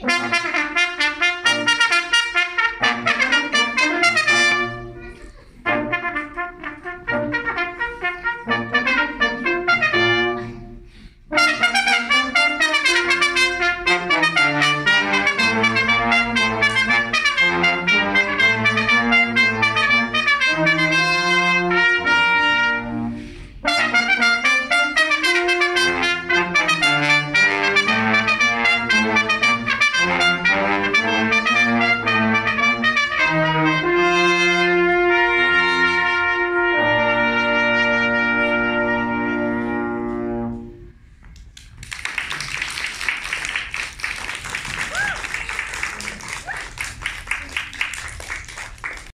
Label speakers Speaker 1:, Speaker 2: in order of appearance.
Speaker 1: Ah.